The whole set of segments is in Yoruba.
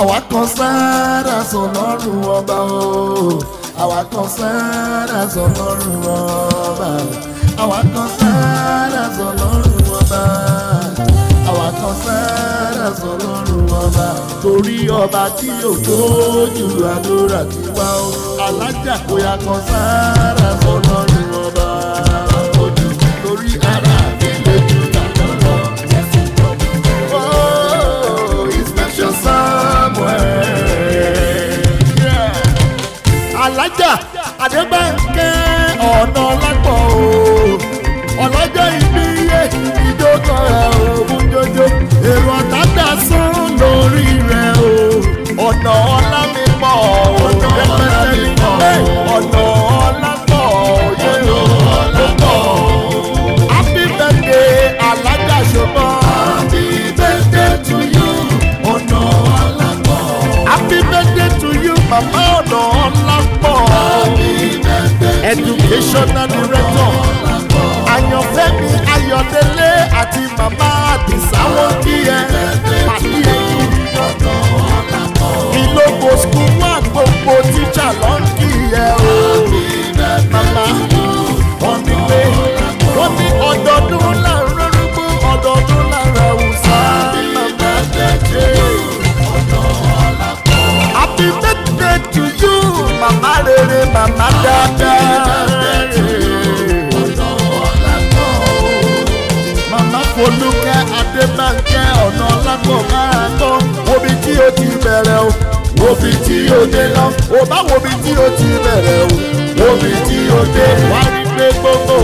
àwa kan sáárà sọlọ́run ọba o àwa kan sáárà sọlọ́run ọba o àwa kan sáárà sọlọ́run ọba àwa kan sáárà sọlọ́run ọba torí ọba tí yóò tó jù àdúrà tiwa o alájà kò yà kan sáárà sọlọ́run. alájà àdébẹ̀kẹ́ ọ̀nà lápọ̀ o ọ̀lọ́jọ́ ìbíye ìjókòó rẹ̀ ògùn jọjọ èrò ọ̀tá dà sún lórí rẹ̀ o ọ̀nà ọ̀la mi pọ̀ o rẹpẹtẹ mi pọ̀ ọ̀nà ọ̀la pọ̀ yẹ ọ̀la pọ̀ happy birthday alájà ṣọgbọ́n. happy birthday to you ọ̀nà ọ̀la pọ̀. happy birthday to you mama ọ̀nà ọ̀la educational director àyànfẹ́mi ayọ̀délé àti màmá àdìsá wọn kí ẹ pàdé èyí ìlógo school wà gbogbo tíjà lọ ń kí ẹ o màmá wọn ní pé wọn ní ọdọọdún láàárọ̀ arúgbó ọdọọdún láàárọ̀ àwùsá màmá happy birthday to you Mama, rere màmá rere. omi tí o dé lọ. o bá wo omi tí o ti bẹ̀rẹ̀ o. omi tí o dé wá rí gbogbo.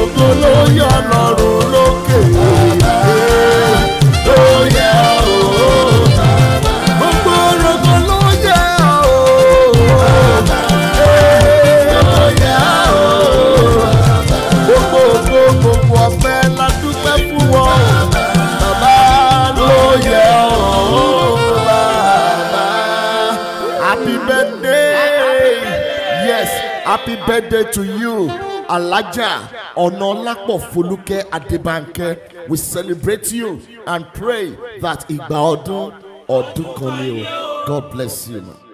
happy birthday to you alaja ọ̀nàlápọ̀ folúkẹ́ adébánkẹ́ we celebrate you and pray that ìgbà or ọdún god bless you. Man.